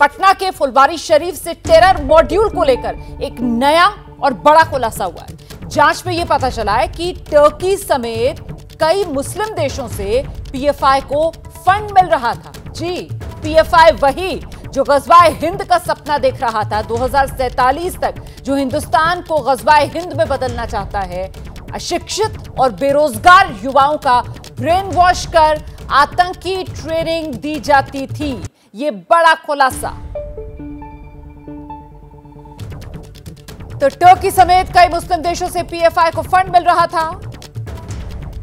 पटना के फुलवारी शरीफ से terror module को लेकर एक नया और बड़ा खुलासा हुआ है। जाँच में यह पता चला है कि टर्की समेत कई मुस्लिम देशों से पीएफआई को फंड मिल रहा था। जी, पीएफआई वही जो गजवाए हिंद का सपना देख रहा था। 2047 तक जो हिंदुस्तान को गजवाए हिंद में बदलना चाहता है, अशिक्षित और बेरोजगार युवाओं का ब्रेन वॉश कर आतंकी ट्रेनिंग दी जाती थी। ये बड़ा खुलासा। तो टर्की समेत कई मुस्लिम देशों से पीएफआई को फंड मिल रहा था।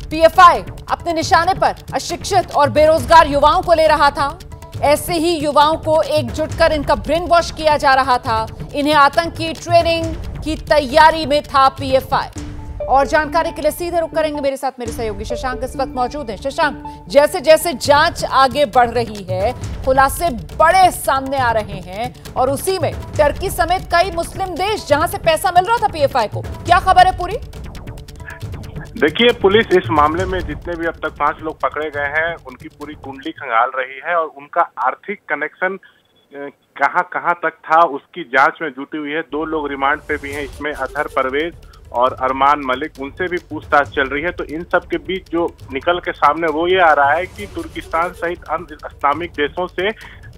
पीएफआई अपने निशाने पर अशिक्षित और बेरोजगार युवाओं को ले रहा था। ऐसे ही युवाओं को एकजुट कर इनका ब्रेन वॉश किया जा रहा था। इन्हें आतंकी ट्रेनिंग की तैयारी में था पीएफआई और जानकारी के लिए सीधे रुक करेंगे मेरे साथ मेरे सहयोगी शशांक। इस वक्त मौजूद हैं। शशांक, जैसे जैसे जाँच आगे बढ़ रही है, खुलासे बड़े सामने आ रहे हैं और उसी में टर्की समेत कई मुस्लिम देश जहाँ से पैसा मिल रहा था पीएफआई को। क्या खबर है पूरी? देखिए, पुलिस इस मामले में जितने भी अब तक पाँच लोग पकड़े गए हैं, उनकी पूरी कुंडली खंगाल रही है और उनका आर्थिक कनेक्शन कहाँ कहाँ तक था, उसकी जाँच में जुटी हुई है। दो लोग रिमांड पे भी हैं, इसमें अधर परवेज और अरमान मलिक, उनसे भी पूछताछ चल रही है। तो इन सब के बीच जो निकल के सामने वो ये आ रहा है कि तुर्किस्तान सहित अन्य इस्लामिक देशों से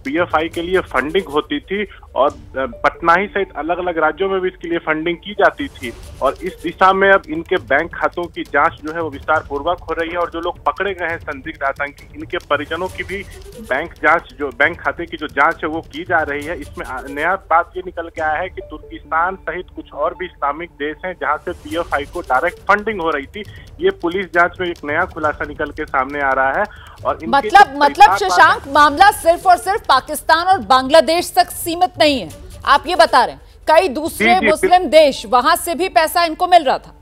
पीएफआई के लिए फंडिंग होती थी और पटना ही सहित अलग अलग राज्यों में भी इसके लिए फंडिंग की जाती थी। और इस दिशा में अब इनके बैंक खातों की जाँच जो है वो विस्तार पूर्वक हो रही है और जो लोग पकड़े गए हैं संदिग्ध आतंकी इनके परिजनों की भी बैंक जाँच जो बैंक खाते की जो जाँच है वो की जा रही है। इसमें नया बात ये निकल के आया है कि तुर्किस्तान सहित कुछ और भी इस्लामिक देश हैं जहाँ से पीएफआई को डायरेक्ट फंडिंग हो रही थी। ये पुलिस जाँच में एक नया खुलासा निकल के सामने आ रहा है और मतलब मतलब शशांक मामला सिर्फ़ और सिर्फ़ पाकिस्तान और बांग्लादेश तक सीमित नहीं है। आप ये बता रहे हैं कई दूसरे मुस्लिम देश वहाँ से भी पैसा इनको मिल रहा था।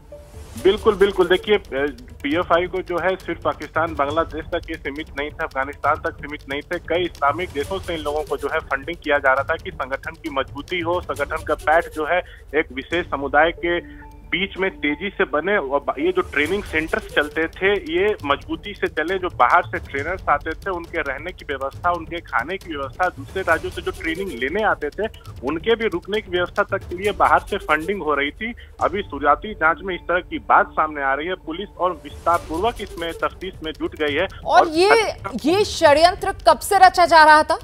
बिल्कुल बिल्कुल। देखिए पीएफआई को जो है सिर्फ़ पाकिस्तान बांग्लादेश तक ये सीमित नहीं था अफ़गानिस्तान तक सीमित नहीं थे। कई इस्लामिक देशों से इन लोगों को जो है फंडिंग किया जा रहा था कि संगठन की मजबूती हो संगठन का पैठ जो है एक विशेष समुदाय के बीच में तेज़ी से बने और ये जो ट्रेनिंग सेंटर्स चलते थे ये मजबूती से चले जो बाहर से ट्रेनर्स आते थे उनके रहने की व्यवस्था उनके खाने की व्यवस्था दूसरे राज्यों से जो ट्रेनिंग लेने आते थे उनके भी रुकने की व्यवस्था तक के लिए बाहर से फंडिंग हो रही थी। अभी शुरुआती जाँच में इस तरह की बात सामने आ रही है। पुलिस और विस्तार पूर्वक इसमें तफ्तीश में जुट गई है। और, और ये ये षड्यंत्र कब से रचा जा रहा था?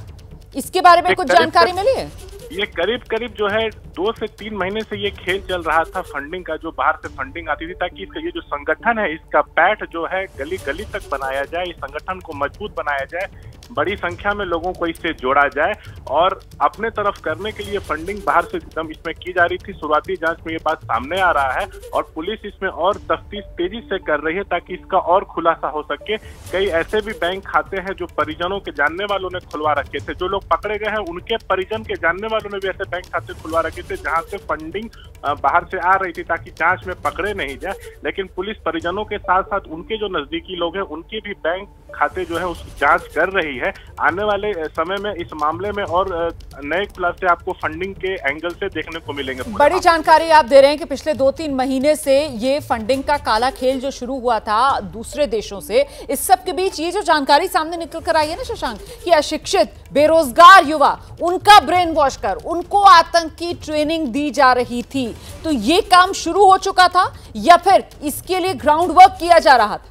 इसके बारे में कुछ जानकारी मिली है? ये करीब करीब जो है दो से तीन महीने से ये खेल चल रहा था फंडिंग का, जो बाहर से फंडिंग आती थी, ताकि इसका ये जो संगठन है, इसका पैठ जो है गली गली तक बनाया जाए, इस संगठन को मज़बूत बनाया जाए बड़ी संख्या में लोगों को इससे जोड़ा जाए और अपने तरफ़ करने के लिए फंडिंग बाहर से इसमें की जा रही थी। शुरुआती जाँच में ये बात सामने आ रहा है और पुलिस इसमें और तफ्तीश तेज़ी से कर रही है ताकि इसका और खुलासा हो सके। कई ऐसे भी बैंक खाते हैं जो परिजनों के जानने वालों ने खुलवा रखे थे। जो लोग पकड़े गए हैं, उनके परिजन के जानने वालों ने भी ऐसे बैंक खाते खुलवा रखे थे जहाँ से फंडिंग बाहर से आ रही थी ताकि जाँच में पकड़े नहीं जाए। लेकिन पुलिस परिजनों के साथ साथ उनके जो नजदीकी लोग हैं, उनके भी बैंक खाते जो है उसकी जाँच कर रही है। आने वाले समय में इस मामले में और नए खुलासे आपको फंडिंग के एंगल से देखने को मिलेंगे बड़ी जानकारी आप दे रहे हैं कि पिछले दो तीन महीने से ये फंडिंग का काला खेल जो शुरू हुआ था दूसरे देशों से इस सब के बीच ये जो जानकारी सामने निकल कर आई है ना शशांक कि अशिक्षित बेरोजगार युवा उनका ब्रेन वॉश कर उनको आतंकी ट्रेनिंग दी जा रही थी। तो ये काम शुरू हो चुका था या फिर इसके लिए ग्राउंड वर्क किया जा रहा था?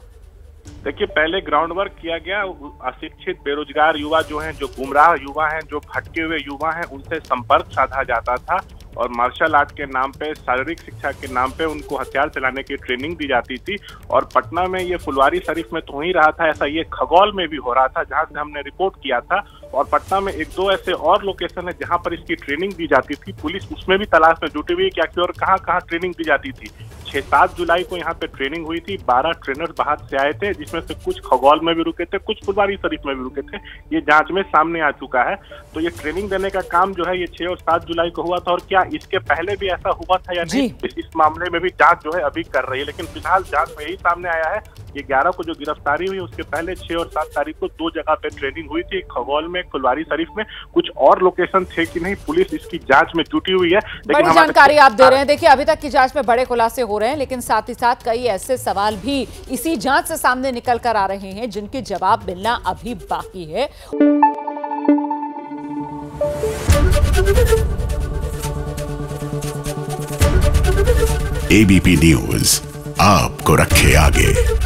देखिए, पहले ग्राउंड वर्क किया गया अशिक्षित, बेरोजगार युवा जो हैं, जो गुमराह युवा हैं, जो भटके हुए युवा हैं, उनसे संपर्क साधा जाता था और मार्शल आर्ट के नाम पे, शारीरिक शिक्षा के नाम पे उनको हथियार चलाने की ट्रेनिंग दी जाती थी और पटना में ये फुलवारी शरीफ में तो ही रहा था, ऐसा ये खगौल में भी हो रहा था, जहाँ से हमने रिपोर्ट किया था और पटना में एक दो ऐसे और लोकेशन है जहाँ पर इसकी ट्रेनिंग दी जाती थी। पुलिस उसमें भी तलाश में जुटी हुई क्या और कहाँ कहाँ ट्रेनिंग दी जाती थी। छह सात जुलाई को यहाँ पे ट्रेनिंग हुई थी। बारह ट्रेनर बाहर से आए थे जिसमें से कुछ खगौल में भी रुके थे कुछ फुलवारी शरीफ में भी रुके थे। ये जाँच में सामने आ चुका है। तो ये ट्रेनिंग देने का काम जो है ये छह और सात जुलाई को हुआ था और क्या इसके पहले भी ऐसा हुआ था या नहीं इस मामले में भी जाँच जो है अभी कर रही है। लेकिन फ़िलहाल जाँच में यही सामने आया है ये ग्यारह को जो गिरफ्तारी हुई उसके पहले छह और सात तारीख को दो जगह पे ट्रेनिंग हुई थी खगौल में फुलवारी शरीफ में। कुछ और लोकेशन थे कि नहीं पुलिस इसकी जाँच में जुटी हुई है। बड़ी जानकारी आप दे रहे हैं। देखिए अभी तक की जाँच में बड़े खुलासे रहे हैं, लेकिन साथ ही साथ कई ऐसे सवाल भी इसी जाँच से सामने निकल कर आ रहे हैं, जिनके जवाब मिलना अभी बाकी है। एबीपी न्यूज़ आपको रखे आगे।